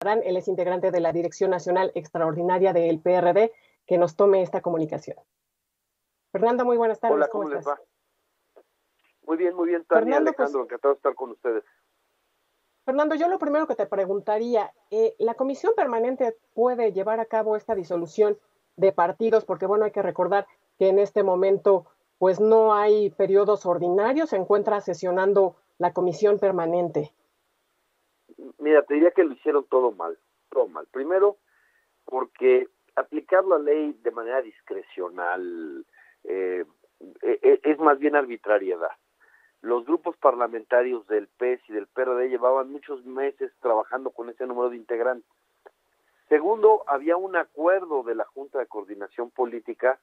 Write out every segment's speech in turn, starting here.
él es integrante de la Dirección Nacional Extraordinaria del PRD, que nos tome esta comunicación. Fernando, muy buenas tardes. Hola, ¿cómo, les va? Muy bien, muy bien, Tania, pues Alejandro, encantado de estar con ustedes. Fernando, yo lo primero que te preguntaría, eh, ¿la comisión permanente puede llevar a cabo esta disolución de partidos? Porque bueno, hay que recordar que en este momento pues no hay periodos ordinarios, se encuentra sesionando la comisión permanente. Mira, te diría que lo hicieron todo mal, todo mal. Primero, porque aplicar la ley de manera discrecional eh, e, e, es más bien arbitrariedad los grupos parlamentarios del PES y del PRD llevaban muchos meses trabajando con ese número de integrantes. Segundo, había un acuerdo de la Junta de Coordinación Política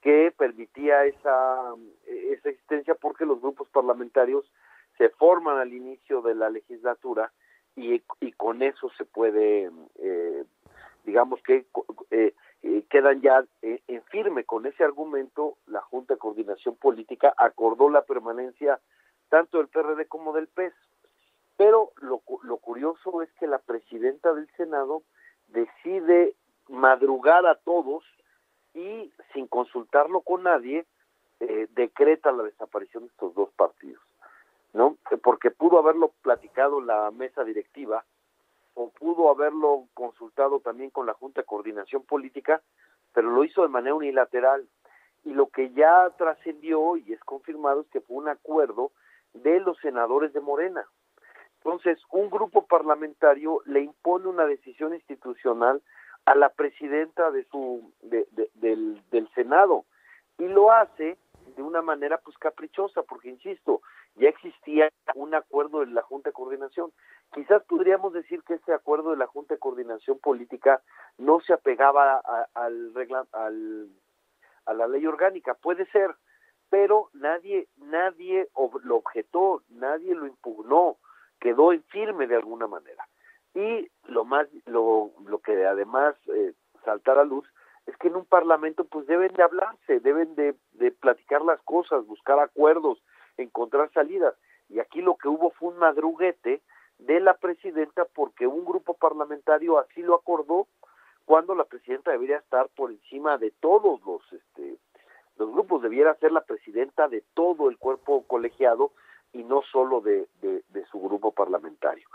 que permitía esa, esa existencia porque los grupos parlamentarios se forman al inicio de la legislatura y, y con eso se puede, eh, digamos que eh, eh, quedan ya en firme con ese argumento, la Junta de Coordinación Política acordó la permanencia tanto del PRD como del PES. Pero lo, lo curioso es que la presidenta del Senado decide madrugar a todos y sin consultarlo con nadie eh, decreta la desaparición de estos dos partidos, ¿no? Porque pudo haberlo platicado la mesa directiva o pudo haberlo consultado también con la Junta de Coordinación Política, pero lo hizo de manera unilateral. Y lo que ya trascendió y es confirmado es que fue un acuerdo de los senadores de Morena. Entonces, un grupo parlamentario le impone una decisión institucional a la presidenta de su del, del Senado y lo hace de una manera pues caprichosa porque insisto ya existía un acuerdo de la Junta de Coordinación quizás podríamos decir que ese acuerdo de la Junta de Coordinación Política no se apegaba al, al a la ley orgánica puede ser pero nadie nadie lo objetó, nadie lo impugnó, quedó en firme de alguna manera. Y lo más lo, lo que además eh, saltar a luz que en un parlamento pues deben de hablarse, deben de, de platicar las cosas, buscar acuerdos, encontrar salidas. Y aquí lo que hubo fue un madruguete de la presidenta porque un grupo parlamentario así lo acordó cuando la presidenta debería estar por encima de todos los este los grupos debiera ser la presidenta de todo el cuerpo colegiado y no solo de, de, su grupo parlamentario.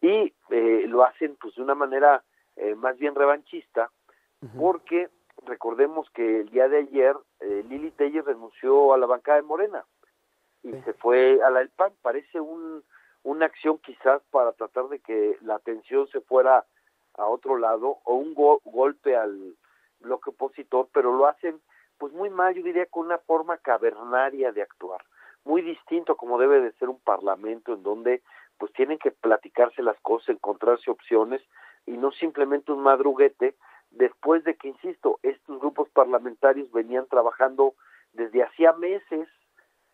Y eh, lo hacen pues de una manera eh, más bien revanchista, porque recordemos que el día de ayer eh, Lili Telles renunció a la bancada de Morena y se fue a la del PAN. Parece un, una acción quizás para tratar de que la atención se fuera a otro lado o un golpe al bloque opositor, pero lo hacen pues muy mal, yo diría con una forma cavernaria de actuar, muy distinto como debe de ser un parlamento en donde pues tienen que platicarse las cosas, encontrarse opciones y no simplemente un madruguete después de que, insisto, estos grupos parlamentarios venían trabajando desde hacía meses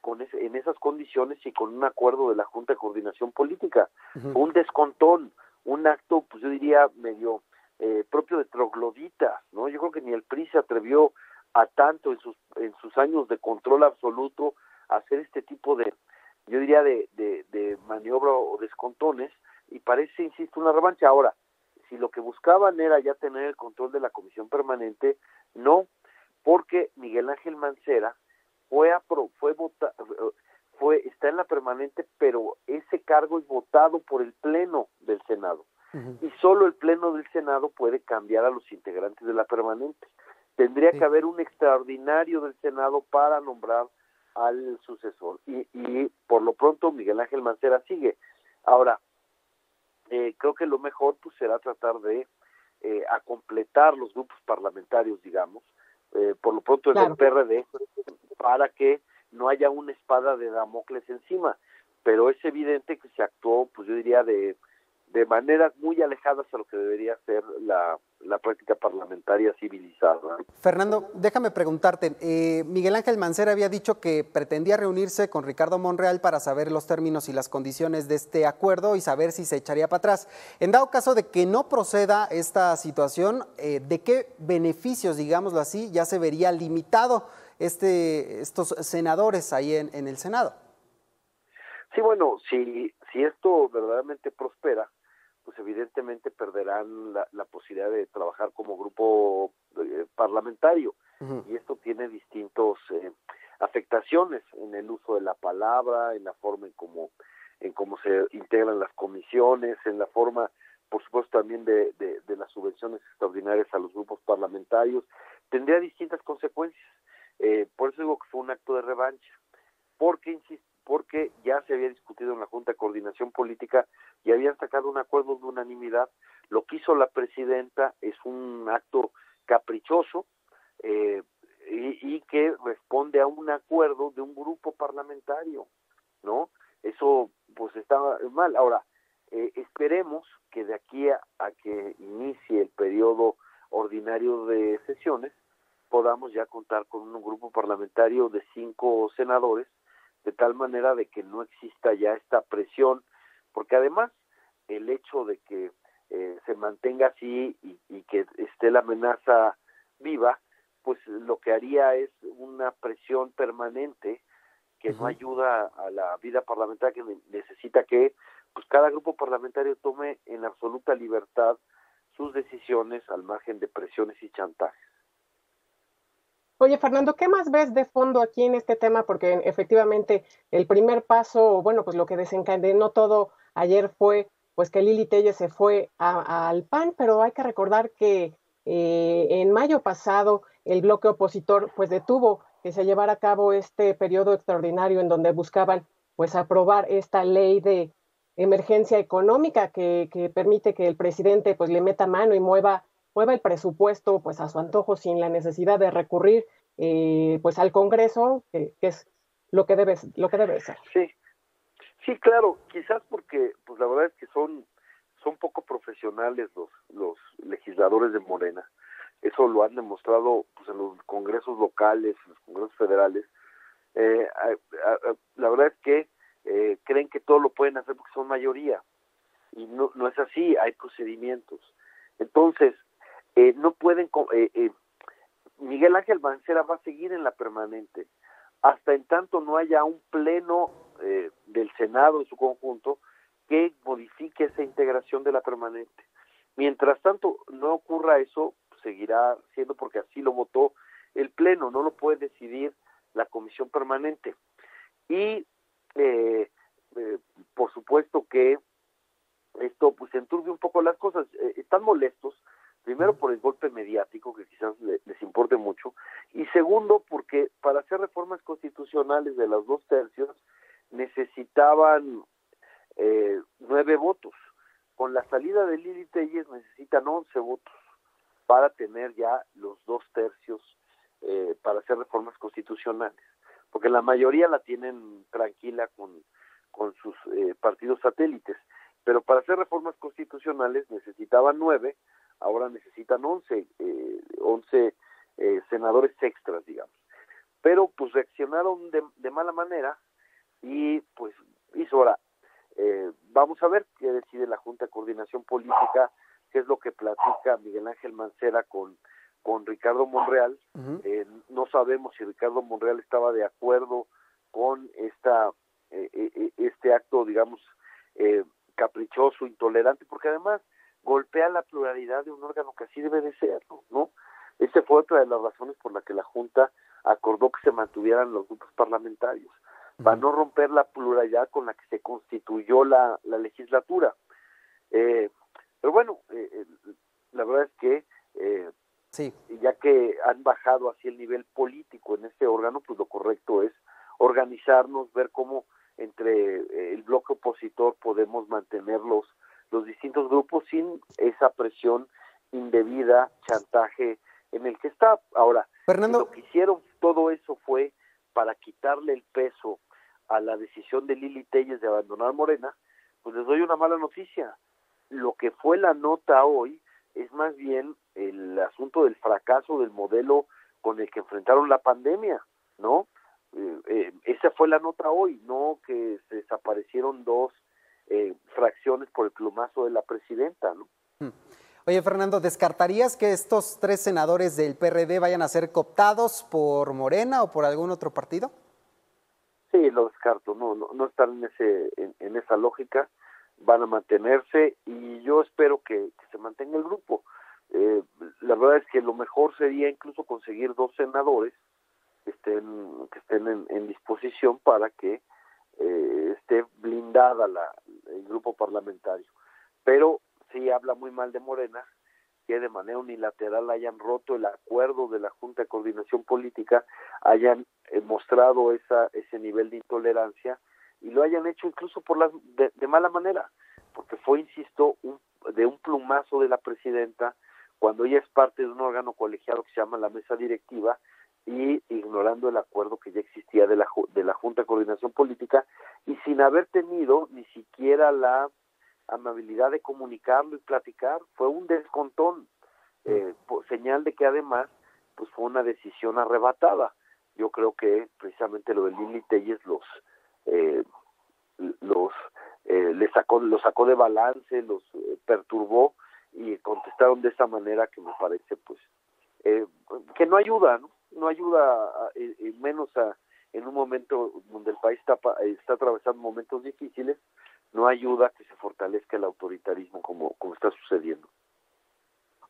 con en esas condiciones y con un acuerdo de la Junta de Coordinación Política, un descontón, un acto, pues yo diría medio eh, propio de trogloditas, ¿no? Yo creo que ni el PRI se atrevió a tanto en sus, en sus años de control absoluto hacer este tipo de, yo diría, de, de, maniobra o descontones, y parece, insisto, una revancha. Ahora, si lo que buscaban era ya tener el control de la comisión permanente, no, porque Miguel Ángel Mancera fue fue vota, fue está en la permanente, pero ese cargo es votado por el pleno del Senado. Y solo el pleno del Senado puede cambiar a los integrantes de la permanente. Tendría que haber un extraordinario del Senado para nombrar al sucesor. Y, y por lo pronto Miguel Ángel Mancera sigue. Ahora, eh, creo que lo mejor pues será tratar de eh, a completar los grupos parlamentarios, digamos, eh, por lo pronto en el PRD, para que no haya una espada de Damocles encima. Pero es evidente que se actuó, pues yo diría, de de maneras muy alejadas a lo que debería ser la, práctica parlamentaria civilizada. Fernando, déjame preguntarte, eh, Miguel Ángel Mancera había dicho que pretendía reunirse con Ricardo Monreal para saber los términos y las condiciones de este acuerdo y saber si se echaría para atrás. En dado caso de que no proceda esta situación, eh, ¿de qué beneficios, digámoslo así, ya se vería limitado este, estos senadores ahí en, en el Senado? Sí, bueno, si, si esto verdaderamente prospera, pues evidentemente perderán la, posibilidad de trabajar como grupo parlamentario. Y esto tiene distintos eh, afectaciones en el uso de la palabra, en la forma en cómo, en cómo se integran las comisiones, en la forma, por supuesto, también de, de las subvenciones extraordinarias a los grupos parlamentarios. Tendría distintas consecuencias. Eh, por eso digo que fue un acto de revancha, porque, porque ya se había discutido en la Junta de Coordinación Política y habían sacado un acuerdo de unanimidad. Lo que hizo la presidenta es un acto caprichoso eh, y, que responde a un acuerdo de un grupo parlamentario, ¿no? Eso pues estaba mal. Ahora, eh, esperemos que de aquí a que inicie el periodo ordinario de sesiones, podamos ya contar con un grupo parlamentario de cinco senadores, de tal manera de que no exista ya esta presión, porque además el hecho de que eh, se mantenga así y, que esté la amenaza viva, pues lo que haría es una presión permanente que no ayuda a la vida parlamentaria que necesita que pues cada grupo parlamentario tome en absoluta libertad sus decisiones al margen de presiones y chantajes. Oye, Fernando, ¿qué más ves de fondo aquí en este tema? Porque efectivamente el primer paso, bueno, pues lo que desencadenó todo ayer fue pues que Lili Telle se fue al PAN, pero hay que recordar que eh, en mayo pasado el bloque opositor pues detuvo que se llevara a cabo este periodo extraordinario en donde buscaban pues aprobar esta ley de emergencia económica que, que permite que el presidente pues le meta mano y mueva mueva el presupuesto pues a su antojo sin la necesidad de recurrir eh, pues al Congreso, que, es lo que debe lo que debe ser. Sí, sí, claro, quizás porque pues la verdad es que son son poco profesionales los los legisladores de Morena. Eso lo han demostrado pues en los congresos locales, en los congresos federales. Eh, la verdad es que eh, creen que todo lo pueden hacer porque son mayoría y no no es así. Hay procedimientos. Entonces eh, no pueden, eh, eh, Miguel Ángel Mancera va a seguir en la permanente hasta en tanto no haya un pleno del Senado en su conjunto que modifique esa integración de la permanente. Mientras tanto no ocurra eso, seguirá siendo porque así lo votó el pleno, no lo puede decidir la comisión permanente. Y por supuesto que esto pues enturbia un poco las cosas. están molestos Primero por el golpe mediático, que quizás les importe mucho, y segundo porque para hacer reformas constitucionales de los dos tercios necesitaban eh, nueve votos. Con la salida de Lili Telles necesitan once votos para tener ya los dos tercios eh, para hacer reformas constitucionales, porque la mayoría la tienen tranquila con, con sus eh, partidos satélites, pero para hacer reformas constitucionales necesitaban nueve, ahora necesitan 11, eh, 11 eh, senadores extras, digamos. Pero pues reaccionaron de, de mala manera y pues hizo ahora. Eh, vamos a ver qué decide la Junta de Coordinación Política, qué es lo que platica Miguel Ángel Mancera con, con Ricardo Monreal. eh, no sabemos si Ricardo Monreal estaba de acuerdo con esta eh, eh, este acto, digamos, caprichoso, intolerante, porque además golpea la pluralidad de un órgano que así debe de ser, ¿no? Esa fue otra de las razones por la que la Junta acordó que se mantuvieran los grupos parlamentarios, para no romper la pluralidad con la que se constituyó la, la legislatura. Eh, pero bueno, eh, eh, la verdad es que sí. ya que han bajado así el nivel político en este órgano, pues lo correcto es organizarnos, ver cómo entre el bloque opositor podemos mantenerlos los distintos grupos sin esa presión indebida, chantaje en el que está. Ahora, Fernando... lo que hicieron todo eso fue para quitarle el peso a la decisión de Lili Telles de abandonar Morena, pues les doy una mala noticia. Lo que fue la nota hoy es más bien el asunto del fracaso del modelo con el que enfrentaron la pandemia, ¿no? Eh, eh, esa fue la nota hoy, no que se desaparecieron dos eh, fracciones por el plumazo de la presidenta, ¿no? Hmm. Oye, Fernando, ¿descartarías que estos tres senadores del PRD vayan a ser cooptados por Morena o por algún otro partido? Sí, lo descarto, no, no, no están en, ese, en, esa lógica. van a mantenerse y yo espero que, se mantenga el grupo. Eh, la verdad es que lo mejor sería incluso conseguir dos senadores que estén, que estén en, disposición para que eh, esté blindada la, el grupo parlamentario. Pero sí habla muy mal de Morena que de manera unilateral hayan roto el acuerdo de la Junta de Coordinación Política, hayan eh, mostrado esa, ese nivel de intolerancia y lo hayan hecho incluso por la, de, mala manera, porque fue, insisto, un, de un plumazo de la presidenta cuando ella es parte de un órgano colegiado que se llama la mesa directiva y ignorando el acuerdo que ya existía de la, de la Junta de Coordinación Política y sin haber tenido ni siquiera la amabilidad de comunicarlo y platicar, fue un descontón, eh, señal de que además pues fue una decisión arrebatada. Yo creo que precisamente lo de Lili Telles los eh, los eh, le sacó lo sacó de balance los eh, perturbó y contestaron de esa manera que me parece pues eh, que no ayuda no no ayuda menos a en un momento donde el país está está atravesando momentos difíciles no ayuda a que se fortalezca el autoritarismo como como está sucediendo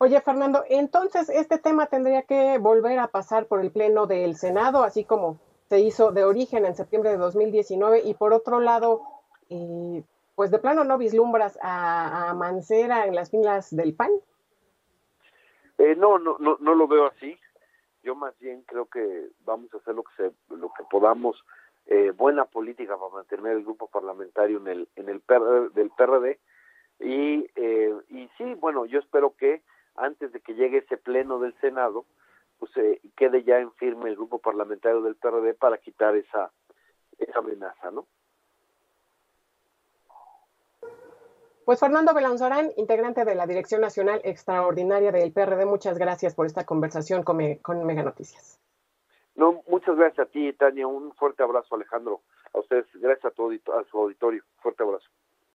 Oye, Fernando, entonces este tema tendría que volver a pasar por el Pleno del Senado, así como se hizo de origen en septiembre de 2019 y por otro lado, eh, pues de plano no vislumbras a, Mancera en las filas del PAN. Eh, no, no, no, no lo veo así. Yo más bien creo que vamos a hacer lo que se, lo que podamos, eh, buena política para mantener el grupo parlamentario en el en el del PRD y y sí, bueno, yo espero que antes de que llegue ese pleno del Senado, pues eh, quede ya en firme el grupo parlamentario del PRD para quitar esa, esa amenaza, ¿no? Pues Fernando Belanzorán, integrante de la Dirección Nacional Extraordinaria del PRD, muchas gracias por esta conversación con, con Mega Noticias. No, muchas gracias a ti, Tania. Un fuerte abrazo, Alejandro. A ustedes, gracias a, todo, a su auditorio. Fuerte abrazo.